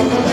Gracias.